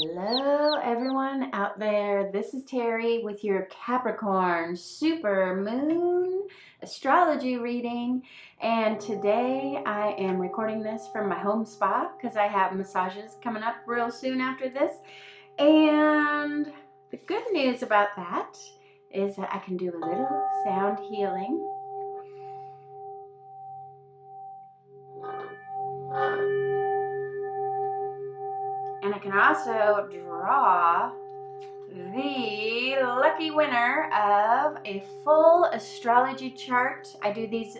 Hello, everyone out there. This is Terry with your Capricorn Super Moon astrology reading. And today I am recording this from my home spa because I have massages coming up real soon after this. And the good news about that is that I can do a little sound healing. Also draw the lucky winner of a full astrology chart. I do these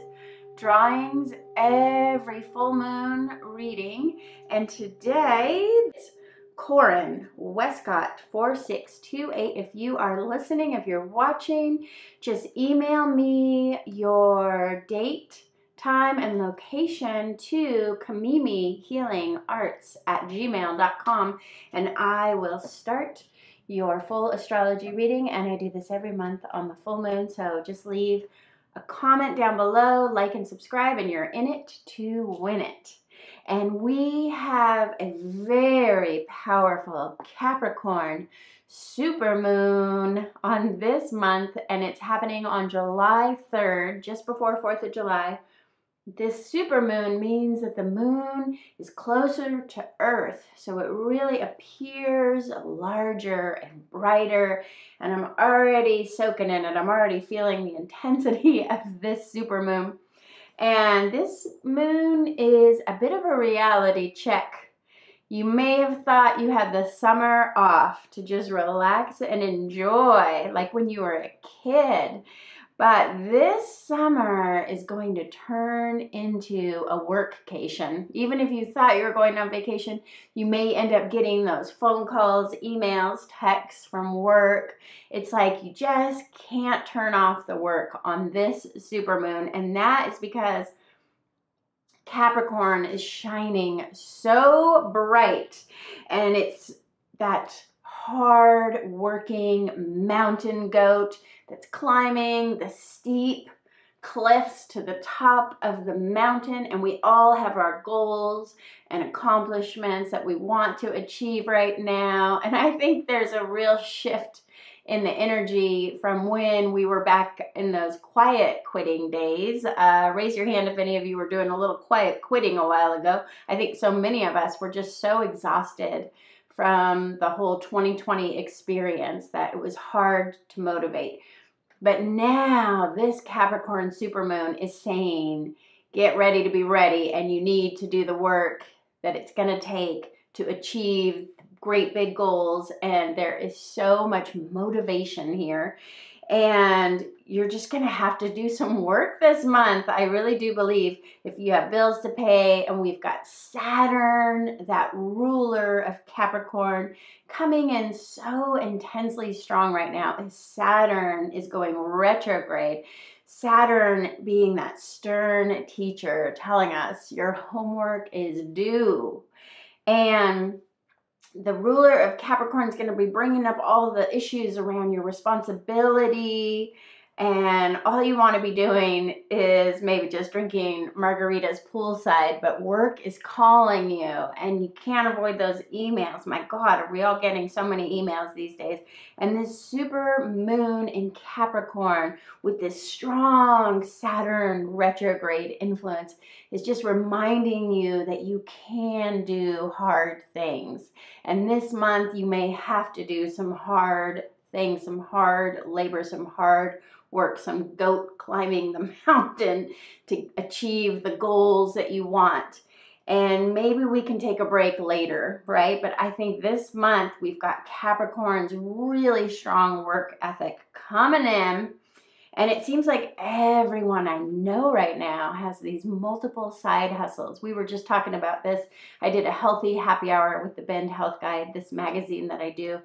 drawings every full moon reading. And today, it's Corin Westcott 4628. If you are listening, if you're watching, just email me your date time and location to Kimimi Healing Arts at gmail.com and I will start your full astrology reading. And I do this every month on the full moon. So just leave a comment down below, like and subscribe, and you're in it to win it. And we have a very powerful Capricorn super moon on this month, and it's happening on July 3rd, just before 4th of July. This super moon means that the moon is closer to Earth, so it really appears larger and brighter. And I'm already soaking in it. I'm already feeling the intensity of this super moon. And this moon is a bit of a reality check. You may have thought you had the summer off to just relax and enjoy, like when you were a kid. But this summer is going to turn into a workcation. Even if you thought you were going on vacation, you may end up getting those phone calls, emails, texts from work. It's like you just can't turn off the work on this supermoon. And that is because Capricorn is shining so bright and it's that hard working mountain goat that's climbing the steep cliffs to the top of the mountain and we all have our goals and accomplishments that we want to achieve right now and I think there's a real shift in the energy from when we were back in those quiet quitting days. Uh, raise your hand if any of you were doing a little quiet quitting a while ago. I think so many of us were just so exhausted from the whole 2020 experience that it was hard to motivate. But now this Capricorn supermoon is saying, get ready to be ready and you need to do the work that it's going to take to achieve great big goals and there is so much motivation here and you're just going to have to do some work this month. I really do believe if you have bills to pay and we've got Saturn, that ruler of Capricorn, coming in so intensely strong right now. Saturn is going retrograde. Saturn being that stern teacher telling us your homework is due. And the ruler of Capricorn is going to be bringing up all the issues around your responsibility and all you want to be doing is maybe just drinking margaritas poolside, but work is calling you and you can't avoid those emails. My God, are we all getting so many emails these days? And this super moon in Capricorn with this strong Saturn retrograde influence is just reminding you that you can do hard things. And this month you may have to do some hard things, some hard labor, some hard work, some goat climbing the mountain to achieve the goals that you want. And maybe we can take a break later, right? But I think this month we've got Capricorn's really strong work ethic coming in. And it seems like everyone I know right now has these multiple side hustles. We were just talking about this. I did a healthy happy hour with the Bend Health Guide, this magazine that I do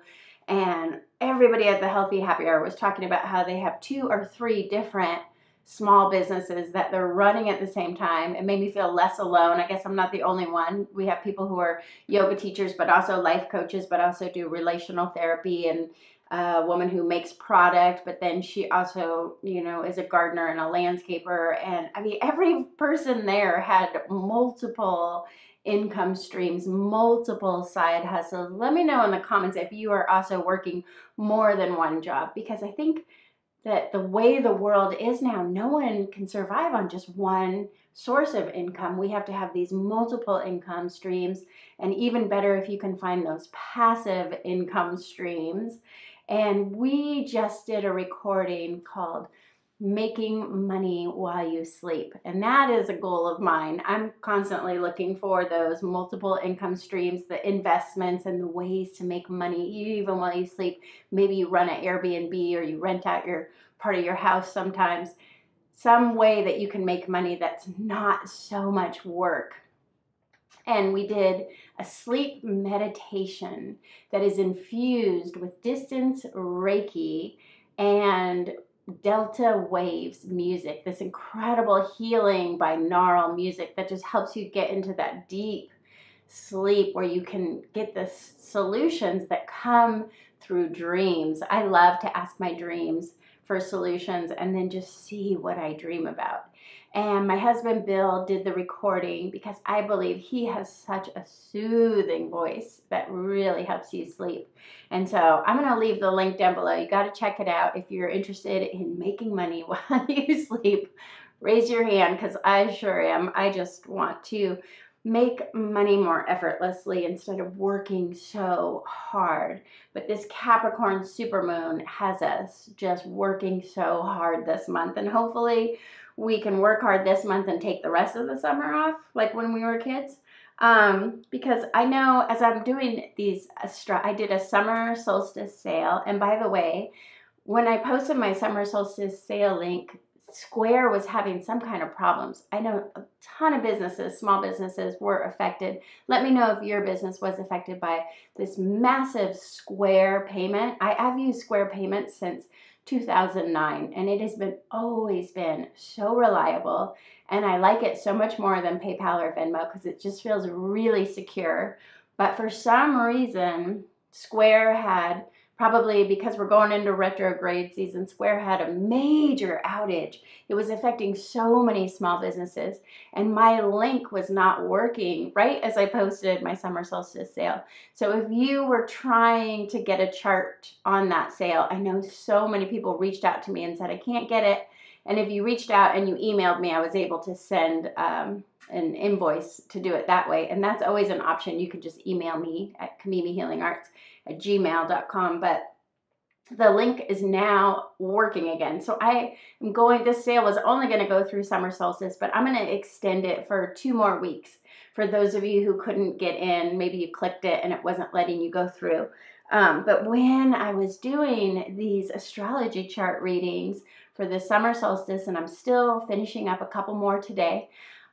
and everybody at the Healthy Happy Hour was talking about how they have two or three different small businesses that they're running at the same time. It made me feel less alone. I guess I'm not the only one. We have people who are yoga teachers, but also life coaches, but also do relational therapy and a woman who makes product, but then she also, you know, is a gardener and a landscaper. And I mean, every person there had multiple income streams, multiple side hustles. Let me know in the comments if you are also working more than one job because I think that the way the world is now, no one can survive on just one source of income. We have to have these multiple income streams, and even better if you can find those passive income streams. And we just did a recording called Making Money While You Sleep. And that is a goal of mine. I'm constantly looking for those multiple income streams, the investments, and the ways to make money even while you sleep. Maybe you run an Airbnb or you rent out your part of your house sometimes. Some way that you can make money that's not so much work and we did a sleep meditation that is infused with distance Reiki and delta waves music, this incredible healing by binaural music that just helps you get into that deep sleep where you can get the solutions that come through dreams. I love to ask my dreams for solutions and then just see what I dream about. And my husband Bill did the recording because I believe he has such a soothing voice that really helps you sleep. And so I'm going to leave the link down below. You got to check it out if you're interested in making money while you sleep. Raise your hand because I sure am. I just want to make money more effortlessly instead of working so hard. But this Capricorn supermoon has us just working so hard this month. And hopefully, we can work hard this month and take the rest of the summer off, like when we were kids. Um, because I know as I'm doing these, I did a summer solstice sale. And by the way, when I posted my summer solstice sale link, Square was having some kind of problems. I know a ton of businesses, small businesses, were affected. Let me know if your business was affected by this massive Square payment. I, have used Square payments since 2009 and it has been always been so reliable and I like it so much more than PayPal or Venmo because it just feels really secure. But for some reason, Square had probably because we're going into retrograde season, Square had a major outage. It was affecting so many small businesses, and my link was not working right as I posted my summer solstice sale. So if you were trying to get a chart on that sale, I know so many people reached out to me and said, I can't get it. And if you reached out and you emailed me, I was able to send um, an invoice to do it that way. And that's always an option. You can just email me at Kimimi Healing Arts at gmail.com. But the link is now working again. So I am going, this sale was only going to go through summer solstice, but I'm going to extend it for two more weeks for those of you who couldn't get in. Maybe you clicked it and it wasn't letting you go through. Um, but when I was doing these astrology chart readings for the summer solstice, and I'm still finishing up a couple more today,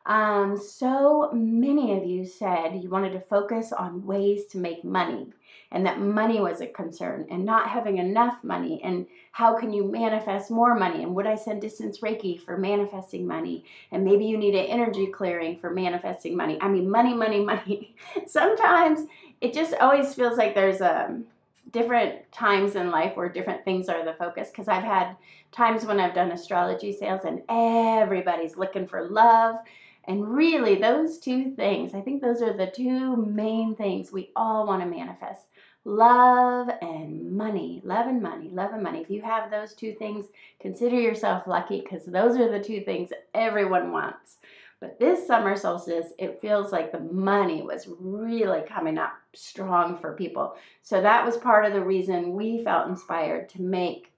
um, so many of you said you wanted to focus on ways to make money and that money was a concern and not having enough money. And how can you manifest more money? And would I send distance Reiki for manifesting money? And maybe you need an energy clearing for manifesting money. I mean money, money, money. Sometimes it just always feels like there's a um, different times in life where different things are the focus. Because I've had times when I've done astrology sales and everybody's looking for love and really, those two things, I think those are the two main things we all want to manifest love and money. Love and money. Love and money. If you have those two things, consider yourself lucky because those are the two things everyone wants. But this summer solstice, it feels like the money was really coming up strong for people. So that was part of the reason we felt inspired to make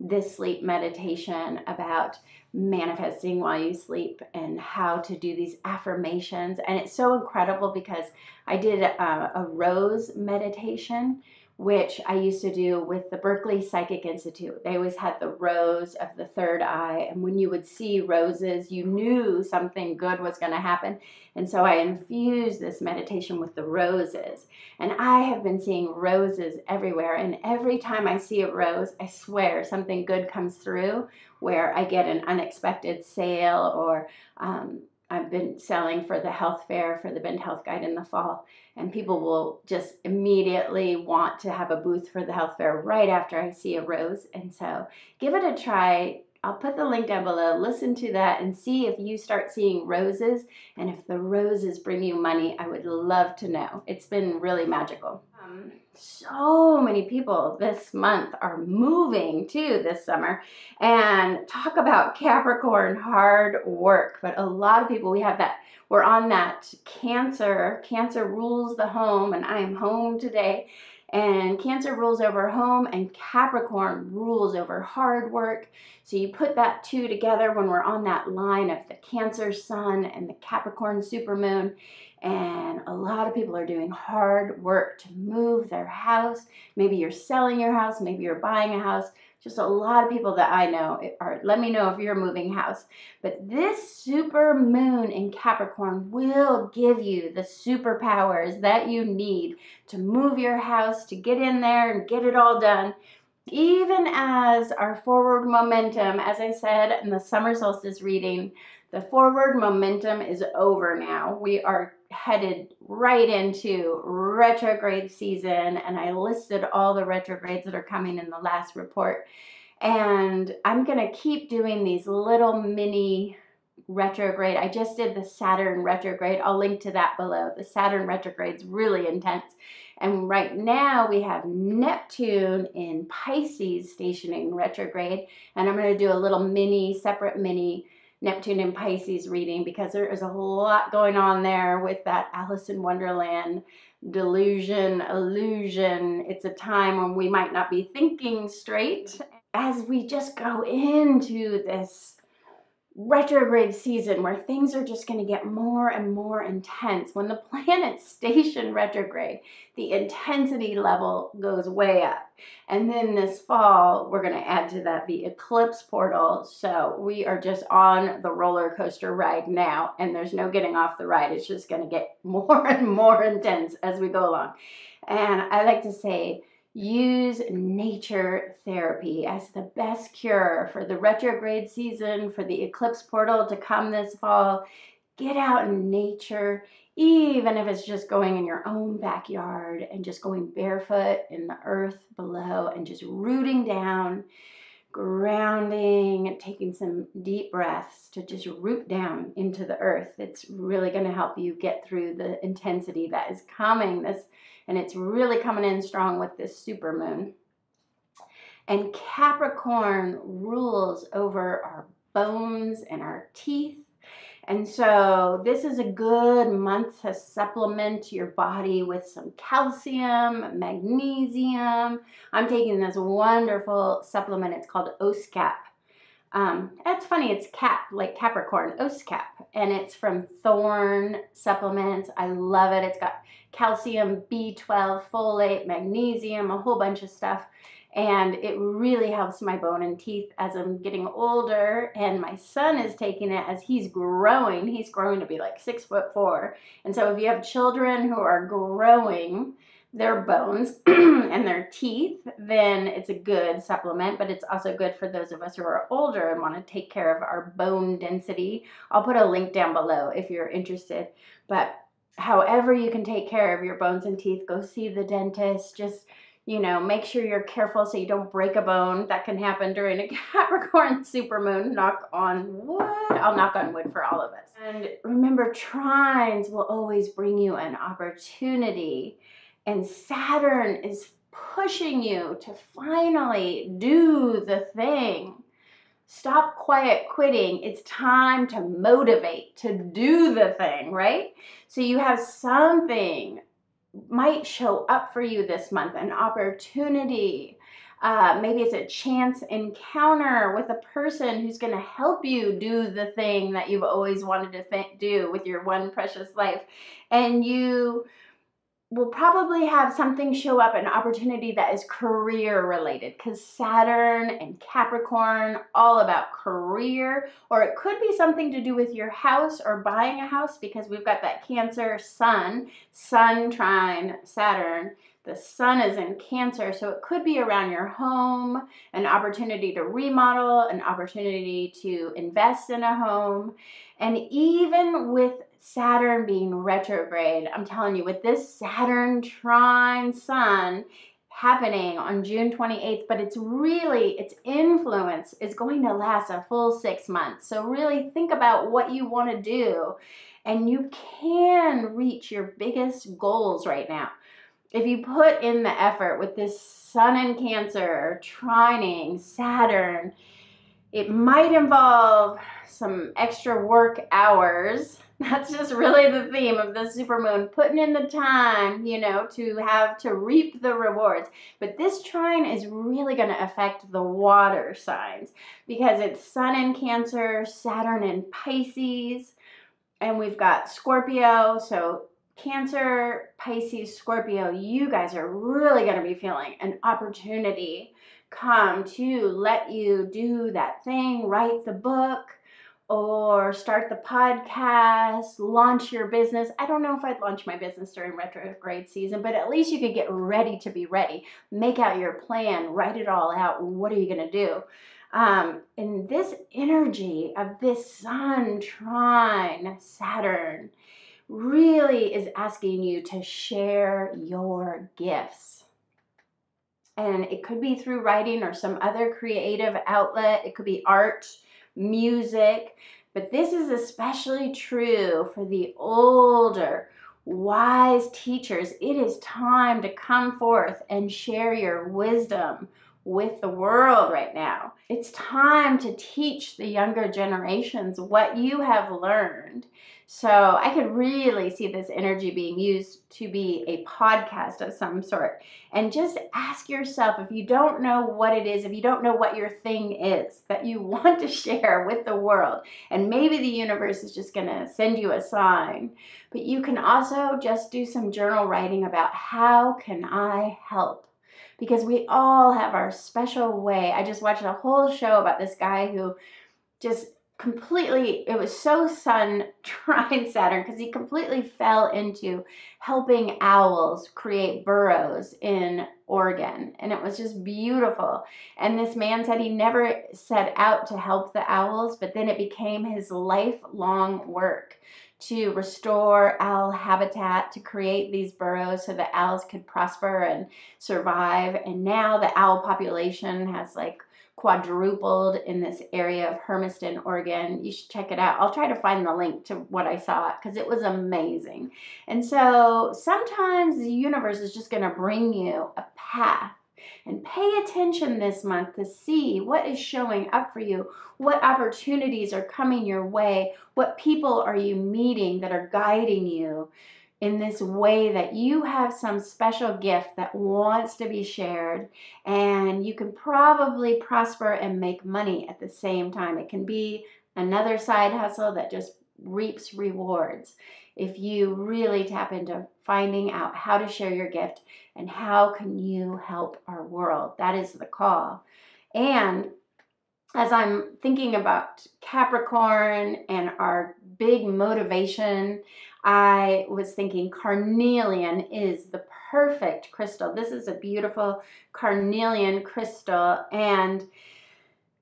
this sleep meditation about manifesting while you sleep and how to do these affirmations. And it's so incredible because I did a, a rose meditation which I used to do with the Berkeley Psychic Institute. They always had the rose of the third eye, and when you would see roses, you knew something good was going to happen. And so I infused this meditation with the roses. And I have been seeing roses everywhere, and every time I see a rose, I swear something good comes through where I get an unexpected sale or um, I've been selling for the health fair for the Bend Health Guide in the fall, and people will just immediately want to have a booth for the health fair right after I see a rose. And so give it a try. I'll put the link down below. Listen to that and see if you start seeing roses and if the roses bring you money. I would love to know. It's been really magical. Um, so many people this month are moving too this summer and talk about Capricorn hard work. But a lot of people, we have that, we're on that Cancer. Cancer rules the home, and I am home today. And Cancer rules over home, and Capricorn rules over hard work. So you put that two together when we're on that line of the Cancer sun and the Capricorn supermoon. And a lot of people are doing hard work to move their house. Maybe you're selling your house, maybe you're buying a house. Just a lot of people that I know are, let me know if you're moving house. But this super moon in Capricorn will give you the superpowers that you need to move your house, to get in there and get it all done even as our forward momentum, as I said in the summer solstice reading, the forward momentum is over now. We are headed right into retrograde season, and I listed all the retrogrades that are coming in the last report. And I'm going to keep doing these little mini retrograde. I just did the Saturn retrograde. I'll link to that below. The Saturn retrograde is really intense. And right now we have Neptune in Pisces stationing retrograde. And I'm going to do a little mini, separate mini Neptune and Pisces reading because there is a lot going on there with that Alice in Wonderland delusion, illusion. It's a time when we might not be thinking straight. As we just go into this retrograde season where things are just going to get more and more intense. When the planets station retrograde, the intensity level goes way up. And then this fall, we're going to add to that the eclipse portal. So we are just on the roller coaster ride now, and there's no getting off the ride. It's just going to get more and more intense as we go along. And I like to say, use nature therapy as the best cure for the retrograde season, for the eclipse portal to come this fall. Get out in nature, even if it's just going in your own backyard and just going barefoot in the earth below and just rooting down, grounding, and taking some deep breaths to just root down into the earth. It's really going to help you get through the intensity that is coming this and it's really coming in strong with this super moon. And Capricorn rules over our bones and our teeth. And so this is a good month to supplement your body with some calcium, magnesium. I'm taking this wonderful supplement. It's called OSCAP. Um, it's funny, it's cap, like Capricorn, OSCAP, and it's from Thorne Supplements. I love it. It's got calcium, B12, folate, magnesium, a whole bunch of stuff. And it really helps my bone and teeth as I'm getting older. And my son is taking it as he's growing. He's growing to be like six foot four. And so if you have children who are growing, their bones and their teeth, then it's a good supplement, but it's also good for those of us who are older and want to take care of our bone density. I'll put a link down below if you're interested. But however you can take care of your bones and teeth, go see the dentist. Just, you know, make sure you're careful so you don't break a bone. That can happen during a Capricorn supermoon. Knock on wood. I'll knock on wood for all of us. And remember, trines will always bring you an opportunity and Saturn is pushing you to finally do the thing. Stop quiet quitting. It's time to motivate, to do the thing, right? So you have something might show up for you this month, an opportunity. Uh, maybe it's a chance encounter with a person who's going to help you do the thing that you've always wanted to th- do with your one precious life. And you will probably have something show up, an opportunity that is career related because Saturn and Capricorn, all about career, or it could be something to do with your house or buying a house because we've got that Cancer Sun, Sun trine Saturn. The sun is in Cancer, so it could be around your home, an opportunity to remodel, an opportunity to invest in a home. And even with Saturn being retrograde, I'm telling you, with this Saturn trine sun, happening on June 28th, but it's really, its influence is going to last a full six months. So, really think about what you want to do, and you can reach your biggest goals right now. If you put in the effort with this Sun in Cancer, trining, Saturn, it might involve some extra work hours that's just really the theme of the supermoon putting in the time you know to have to reap the rewards. But this trine is really going to affect the water signs because it's sun in cancer saturn in pisces and we've got scorpio. So cancer pisces scorpio you guys are really going to be feeling an opportunity come to let you do that thing write the book or start the podcast, launch your business. I don't know if I'd launch my business during retrograde season, but at least you could get ready to be ready. Make out your plan, write it all out. What are you going to do? Um, and this energy of this sun trine Saturn really is asking you to share your gifts. And it could be through writing or some other creative outlet, it could be art music, but this is especially true for the older, wise teachers. It is time to come forth and share your wisdom with the world right now. It's time to teach the younger generations what you have learned so I could really see this energy being used to be a podcast of some sort. And just ask yourself if you don't know what it is, if you don't know what your thing is that you want to share with the world, and maybe the universe is just going to send you a sign, but you can also just do some journal writing about how can I help? Because we all have our special way. I just watched a whole show about this guy who just completely it was so sun trine saturn because he completely fell into helping owls create burrows in oregon and it was just beautiful. And this man said he never set out to help the owls but then it became his lifelong work to restore owl habitat to create these burrows so the owls could prosper and survive. And now the owl population has like quadrupled in this area of Hermiston, Oregon. You should check it out. I'll try to find the link to what I saw because it was amazing. And so sometimes the universe is just going to bring you a path. And pay attention this month to see what is showing up for you, what opportunities are coming your way, what people are you meeting that are guiding you in this way that you have some special gift that wants to be shared and you can probably prosper and make money at the same time. It can be another side hustle that just reaps rewards if you really tap into finding out how to share your gift and how can you help our world. That is the call. And as I'm thinking about Capricorn and our big motivation, I was thinking carnelian is the perfect crystal. This is a beautiful carnelian crystal and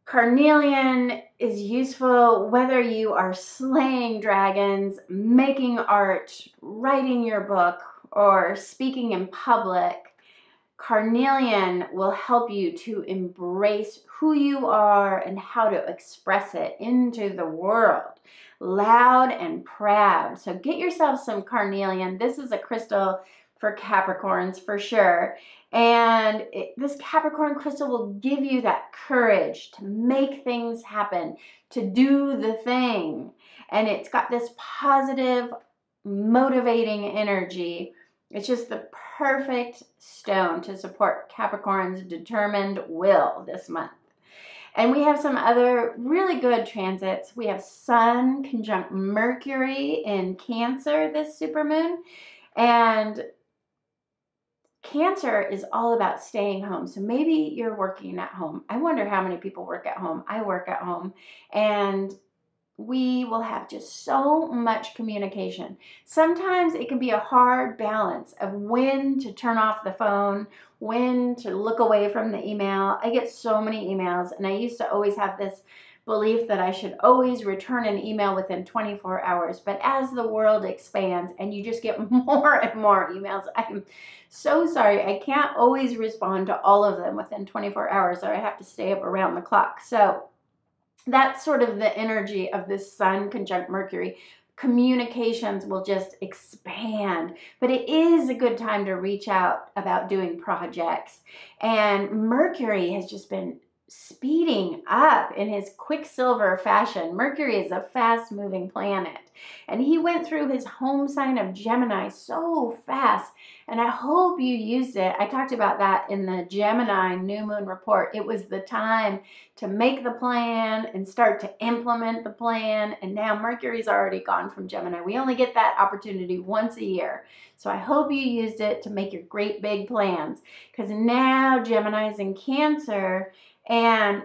carnelian is useful whether you are slaying dragons, making art, writing your book, or speaking in public. Carnelian will help you to embrace who you are and how to express it into the world loud and proud. So get yourself some carnelian. This is a crystal for Capricorns for sure. And it, this Capricorn crystal will give you that courage to make things happen, to do the thing. And it's got this positive, motivating energy. It's just the perfect stone to support Capricorn's determined will this month. And we have some other really good transits. We have Sun conjunct Mercury in Cancer this supermoon. And Cancer is all about staying home. So maybe you're working at home. I wonder how many people work at home. I work at home. And we will have just so much communication. Sometimes it can be a hard balance of when to turn off the phone, when to look away from the email. I get so many emails, and I used to always have this belief that I should always return an email within 24 hours. But as the world expands and you just get more and more emails, I'm so sorry. I can't always respond to all of them within 24 hours, or I have to stay up around the clock. So that's sort of the energy of this Sun conjunct Mercury. Communications will just expand, but it is a good time to reach out about doing projects. And Mercury has just been speeding up in his quicksilver fashion. Mercury is a fast moving planet. And he went through his home sign of Gemini so fast. And I hope you used it. I talked about that in the Gemini new moon report. It was the time to make the plan and start to implement the plan. And now Mercury's already gone from Gemini. We only get that opportunity once a year. So I hope you used it to make your great big plans. Because now Gemini's in Cancer and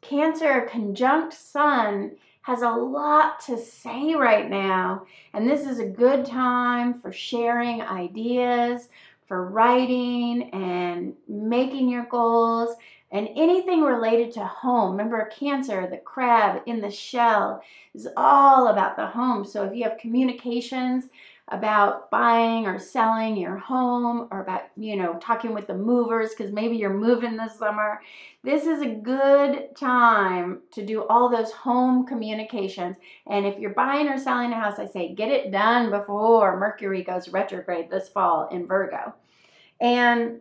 Cancer conjunct Sun has a lot to say right now. And this is a good time for sharing ideas, for writing and making your goals and anything related to home. Remember, Cancer, the crab in the shell, is all about the home. So if you have communications about buying or selling your home or about, you know, talking with the movers because maybe you're moving this summer. This is a good time to do all those home communications. And if you're buying or selling a house, I say get it done before Mercury goes retrograde this fall in Virgo. And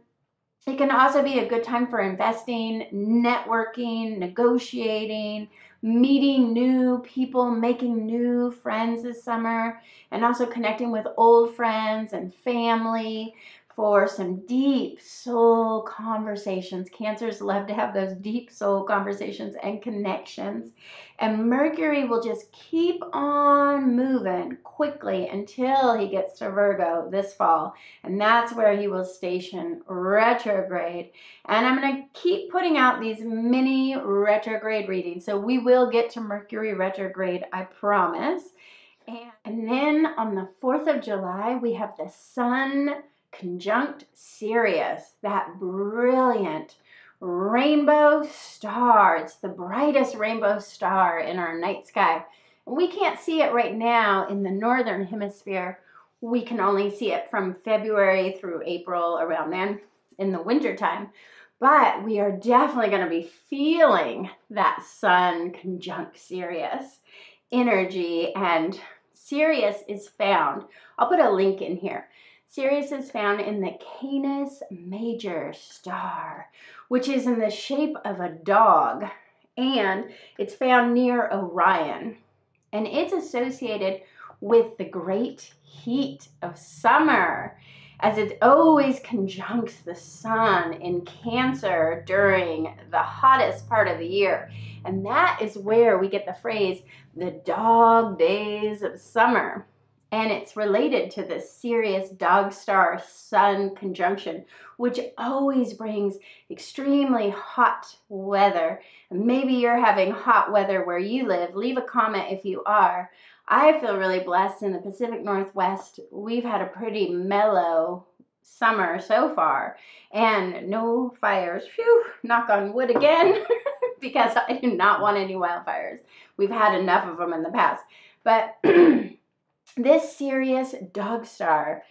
it can also be a good time for investing, networking, negotiating, meeting new people, making new friends this summer, and also connecting with old friends and family for some deep soul conversations. Cancers love to have those deep soul conversations and connections. And Mercury will just keep on moving quickly until he gets to Virgo this fall. And that's where he will station retrograde. And I'm going to keep putting out these mini retrograde readings. So we will get to Mercury retrograde, I promise. And then on the 4th of July, we have the Sun conjunct Sirius, that brilliant rainbow star. It's the brightest rainbow star in our night sky. We can't see it right now in the northern hemisphere. We can only see it from February through April around then in the wintertime. But we are definitely going to be feeling that sun conjunct Sirius energy and Sirius is found. I'll put a link in here. Sirius is found in the Canis Major star, which is in the shape of a dog, and it's found near Orion. And it's associated with the great heat of summer, as it always conjuncts the sun in Cancer during the hottest part of the year. And that is where we get the phrase, the dog days of summer and it's related to the Sirius dog star sun conjunction, which always brings extremely hot weather. Maybe you're having hot weather where you live. Leave a comment if you are. I feel really blessed in the Pacific Northwest. We've had a pretty mellow summer so far and no fires. Phew, knock on wood again because I do not want any wildfires. We've had enough of them in the past. But this Sirius dog star,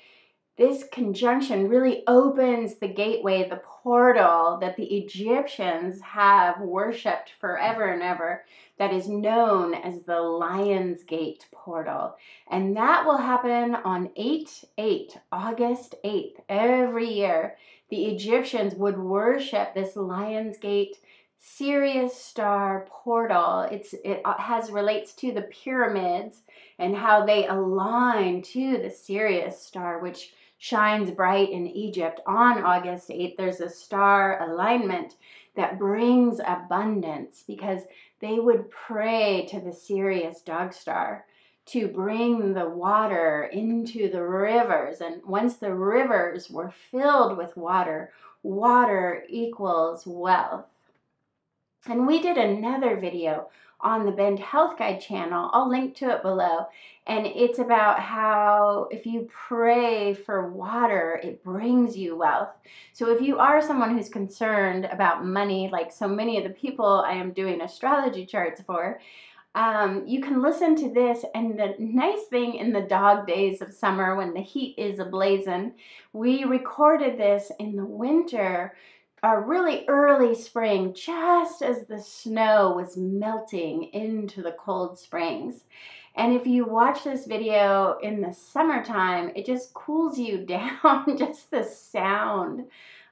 this conjunction really opens the gateway, the portal that the Egyptians have worshipped forever and ever, that is known as the Lion's Gate portal. And that will happen on 8 8, August 8th, every year. The Egyptians would worship this Lion's Gate Sirius star portal. It's it uh, has relates to the pyramids and how they align to the Sirius star, which shines bright in Egypt on August 8th. There's a star alignment that brings abundance because they would pray to the Sirius dog star to bring the water into the rivers. And once the rivers were filled with water, water equals wealth. And we did another video on the Bend Health Guide channel. I'll link to it below. And it's about how if you pray for water, it brings you wealth. So if you are someone who's concerned about money, like so many of the people I am doing astrology charts for, um, you can listen to this. And the nice thing in the dog days of summer when the heat is ablazing, we recorded this in the winter a really early spring, just as the snow was melting into the cold springs. And if you watch this video in the summertime, it just cools you down, just the sound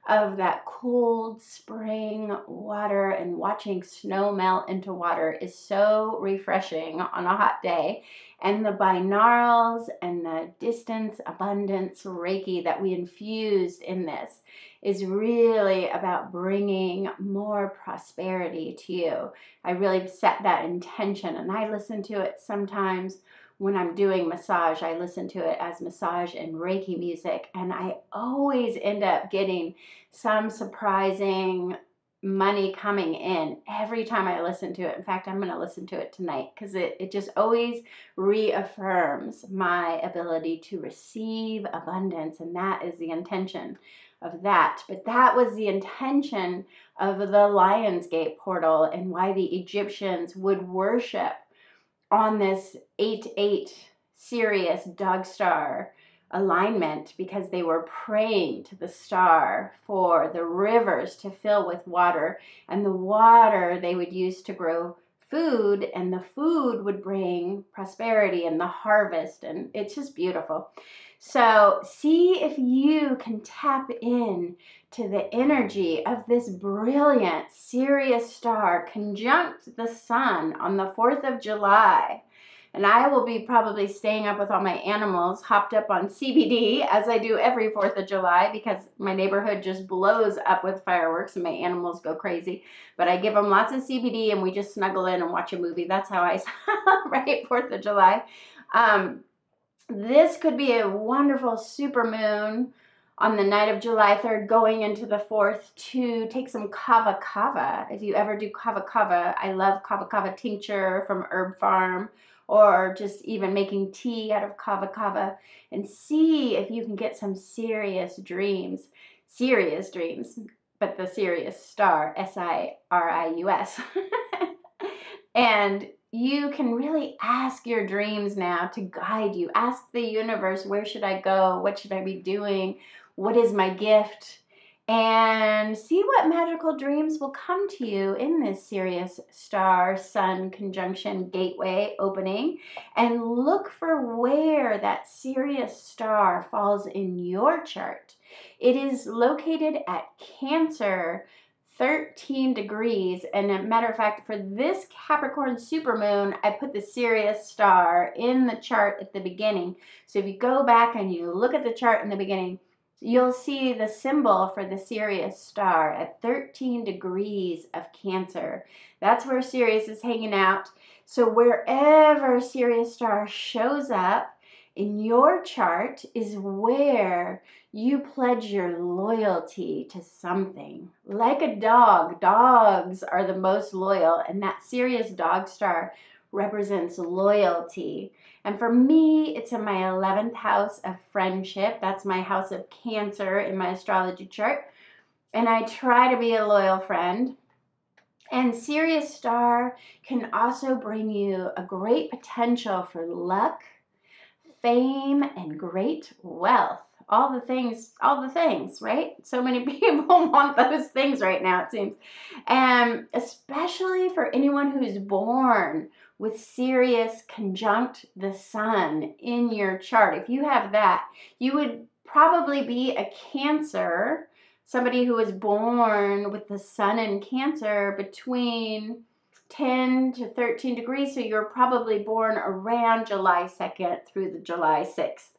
of that cold spring water and watching snow melt into water is so refreshing on a hot day. And the binaurals and the distance abundance Reiki that we infused in this is really about bringing more prosperity to you. I really set that intention and I listen to it sometimes when I'm doing massage, I listen to it as massage and Reiki music, and I always end up getting some surprising money coming in every time I listen to it. In fact, I'm going to listen to it tonight because it, it just always reaffirms my ability to receive abundance, and that is the intention of that. But that was the intention of the Lionsgate portal and why the Egyptians would worship on this 8 8 Sirius dog star alignment because they were praying to the star for the rivers to fill with water and the water they would use to grow food and the food would bring prosperity and the harvest and it's just beautiful. So see if you can tap in to the energy of this brilliant Sirius star conjunct the sun on the 4th of July. And I will be probably staying up with all my animals, hopped up on CBD as I do every 4th of July because my neighborhood just blows up with fireworks and my animals go crazy. But I give them lots of CBD and we just snuggle in and watch a movie. That's how I celebrate 4th of July. Um, this could be a wonderful super moon on the night of July 3rd, going into the 4th, to take some kava kava. If you ever do kava kava, I love kava kava tincture from Herb Pharm or just even making tea out of kava kava, and see if you can get some serious dreams. Serious dreams, but the serious star, S I R I U S. and you can really ask your dreams now to guide you. Ask the universe, where should I go? What should I be doing? What is my gift? And see what magical dreams will come to you in this Sirius star sun conjunction gateway opening. And look for where that Sirius star falls in your chart. It is located at Cancer 13 degrees. And a matter of fact, for this Capricorn supermoon, I put the Sirius star in the chart at the beginning. So if you go back and you look at the chart in the beginning, you'll see the symbol for the Sirius star at 13 degrees of Cancer. That's where Sirius is hanging out. So wherever Sirius star shows up, in your chart is where you pledge your loyalty to something. Like a dog, dogs are the most loyal, and that Sirius dog star represents loyalty. And for me, it's in my 11th house of friendship. That's my house of Cancer in my astrology chart. And I try to be a loyal friend. And Sirius star can also bring you a great potential for luck fame and great wealth. All the things, all the things, right? So many people want those things right now, it seems. And especially for anyone who's born with Sirius conjunct the sun in your chart. If you have that, you would probably be a Cancer, somebody who was born with the sun in Cancer between 10 to 13 degrees, so you're probably born around July 2nd through the July 6th.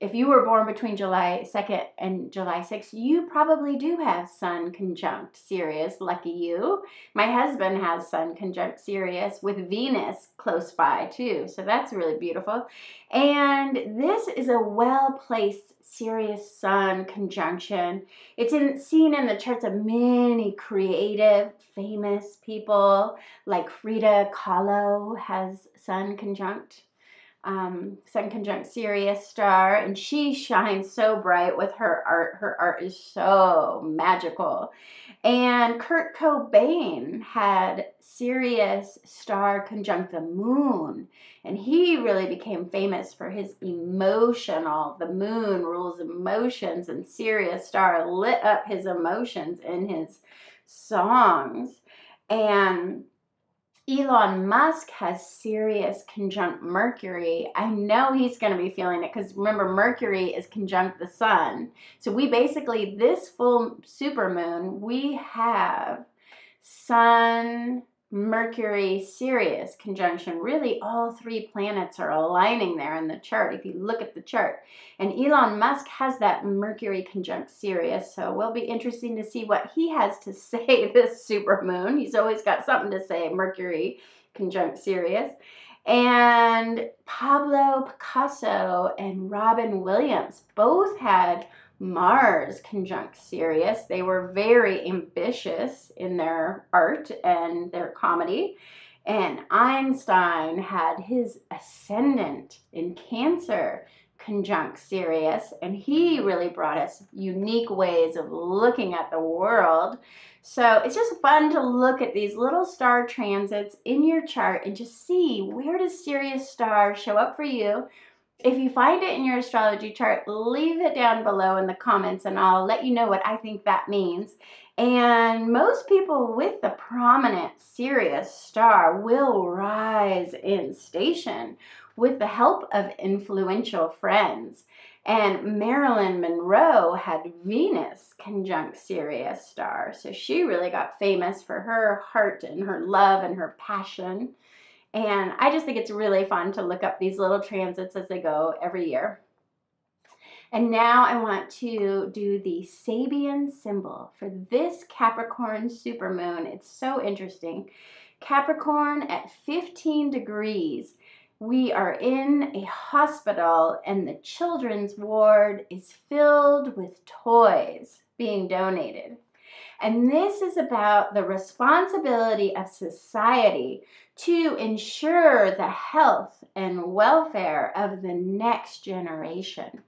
If you were born between July 2nd and July 6th, you probably do have Sun conjunct Sirius. Lucky you. My husband has Sun conjunct Sirius with Venus close by too. So that's really beautiful. And this is a well placed Sirius Sun conjunction. It's in, seen in the charts of many creative, famous people like Frida Kahlo has Sun conjunct um, Sun conjunct Sirius star, and she shines so bright with her art. Her art is so magical. And Kurt Cobain had Sirius star conjunct the moon, and he really became famous for his emotional. The moon rules emotions, and Sirius star lit up his emotions in his songs. And Elon Musk has Sirius conjunct Mercury, I know he's going to be feeling it because remember, Mercury is conjunct the sun. So we basically, this full super moon, we have Sun, Mercury, Sirius conjunction. Really, all three planets are aligning there in the chart if you look at the chart. And Elon Musk has that Mercury conjunct Sirius, so we'll be interesting to see what he has to say this super moon. He's always got something to say, Mercury conjunct Sirius. And Pablo Picasso and Robin Williams both had Mars conjunct Sirius. They were very ambitious in their art and their comedy. And Einstein had his ascendant in Cancer conjunct Sirius, and he really brought us unique ways of looking at the world. So it's just fun to look at these little star transits in your chart and just see where does Sirius star show up for you if you find it in your astrology chart, leave it down below in the comments and I'll let you know what I think that means. And most people with the prominent Sirius star will rise in station with the help of influential friends. And Marilyn Monroe had Venus conjunct Sirius star. So she really got famous for her heart and her love and her passion. And I just think it's really fun to look up these little transits as they go every year. And now I want to do the Sabian symbol for this Capricorn supermoon. It's so interesting. Capricorn at 15 degrees. We are in a hospital and the children's ward is filled with toys being donated. And this is about the responsibility of society to ensure the health and welfare of the next generation.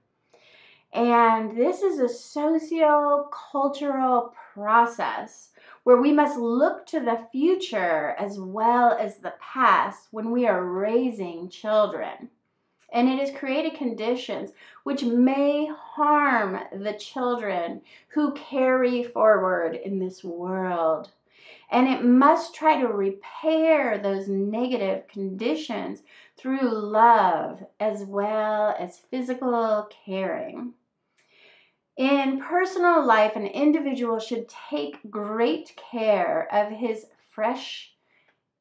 And this is a socio cultural process where we must look to the future as well as the past when we are raising children and it has created conditions which may harm the children who carry forward in this world. And it must try to repair those negative conditions through love as well as physical caring. In personal life, an individual should take great care of his fresh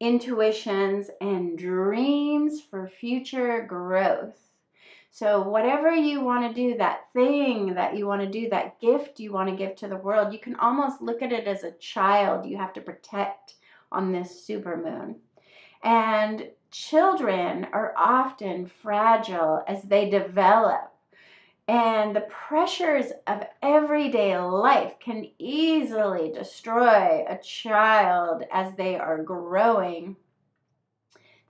intuitions, and dreams for future growth. So, whatever you want to do, that thing that you want to do, that gift you want to give to the world, you can almost look at it as a child you have to protect on this super moon. And children are often fragile as they develop and the pressures of everyday life can easily destroy a child as they are growing.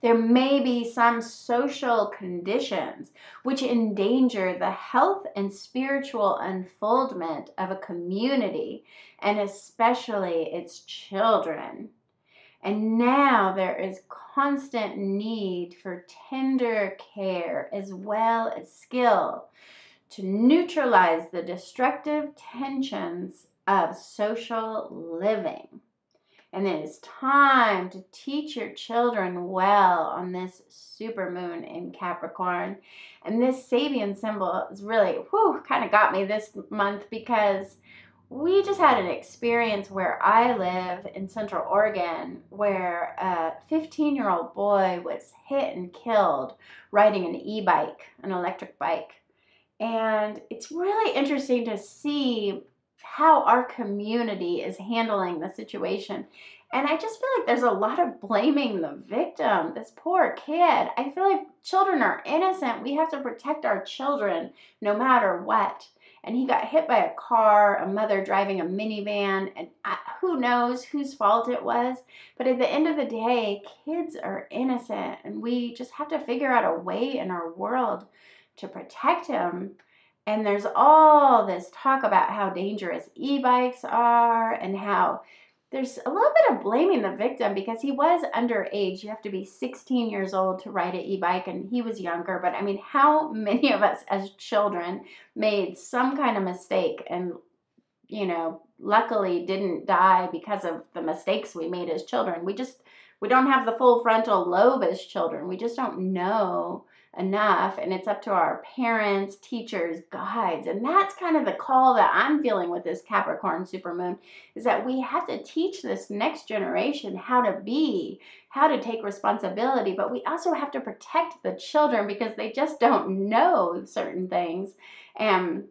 There may be some social conditions which endanger the health and spiritual unfoldment of a community, and especially its children. And now there is constant need for tender care as well as skill to neutralize the destructive tensions of social living. And it is time to teach your children well on this super moon in Capricorn. And this Sabian symbol is really, whew, kind of got me this month because we just had an experience where I live in Central Oregon where a 15 year old boy was hit and killed riding an e bike, an electric bike And it's really interesting to see how our community is handling the situation. And I just feel like there's a lot of blaming the victim, this poor kid. I feel like children are innocent. We have to protect our children no matter what. And he got hit by a car, a mother driving a minivan, and who knows whose fault it was. But at the end of the day, kids are innocent, and we just have to figure out a way in our world to protect him. And there's all this talk about how dangerous e bikes are and how there's a little bit of blaming the victim because he was underage. You have to be 16 years old to ride an e-bike and he was younger. But I mean, how many of us as children made some kind of mistake and, you know, luckily didn't die because of the mistakes we made as children. We just, we don't have the full frontal lobe as children. We just don't know enough and it's up to our parents teachers guides and that's kind of the call that i'm feeling with this capricorn supermoon is that we have to teach this next generation how to be how to take responsibility but we also have to protect the children because they just don't know certain things. And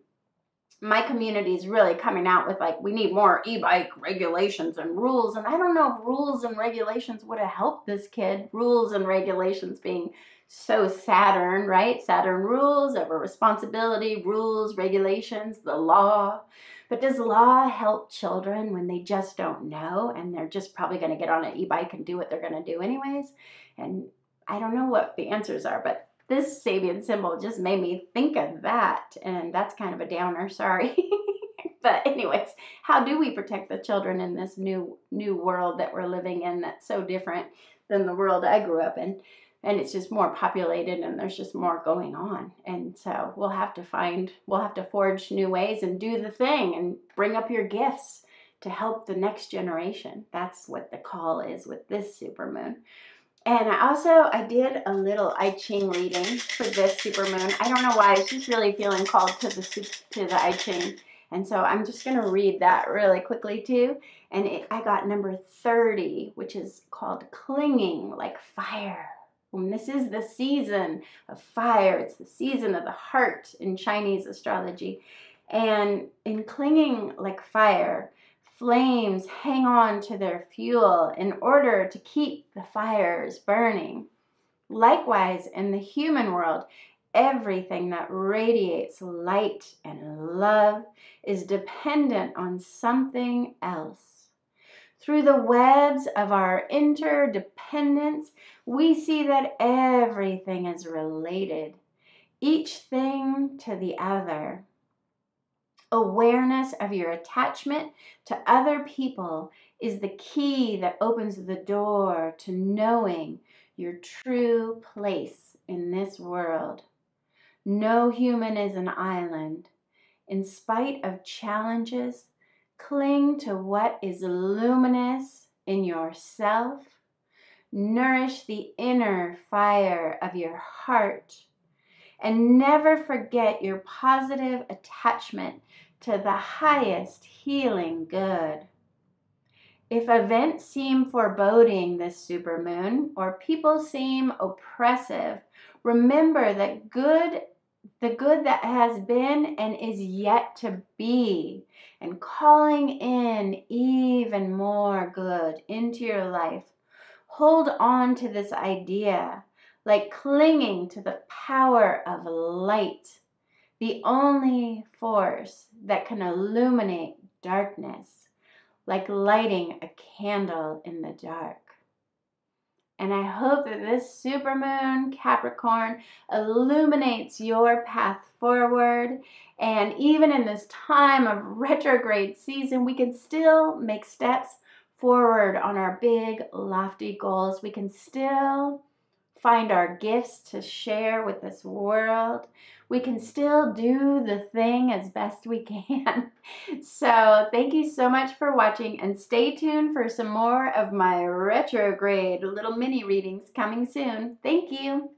my community is really coming out with like we need more e-bike regulations and rules and i don't know if rules and regulations would have helped this kid rules and regulations being so Saturn, right? Saturn rules over responsibility, rules, regulations, the law. But does law help children when they just don't know and they're just probably going to get on an e-bike and do what they're going to do anyways? And I don't know what the answers are, but this Sabian symbol just made me think of that. And that's kind of a downer, sorry. but anyways, how do we protect the children in this new new world that we're living in that's so different than the world I grew up in? And it's just more populated and there's just more going on and so we'll have to find we'll have to forge new ways and do the thing and bring up your gifts to help the next generation that's what the call is with this supermoon and I also I did a little I Ching reading for this supermoon. I don't know why she's really feeling called to the to the I Ching, and so I'm just gonna read that really quickly too. And it, I got number thirty, which is called clinging like fire. This is the season of fire. It's the season of the heart in Chinese astrology. And in clinging like fire, flames hang on to their fuel in order to keep the fires burning. Likewise, in the human world, everything that radiates light and love is dependent on something else. Through the webs of our interdependence, we see that everything is related, each thing to the other. Awareness of your attachment to other people is the key that opens the door to knowing your true place in this world. No human is an island. In spite of challenges, Cling to what is luminous in yourself. Nourish the inner fire of your heart. And never forget your positive attachment to the highest healing good. If events seem foreboding this supermoon or people seem oppressive, remember that good the good that has been and is yet to be, and calling in even more good into your life. Hold on to this idea like clinging to the power of light, the only force that can illuminate darkness, like lighting a candle in the dark. And I hope that this supermoon Capricorn illuminates your path forward. And even in this time of retrograde season, we can still make steps forward on our big, lofty goals. We can still find our gifts to share with this world. We can still do the thing as best we can. so, thank you so much for watching and stay tuned for some more of my retrograde little mini readings coming soon. Thank you.